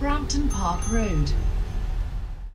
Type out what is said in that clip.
Brampton Park Road.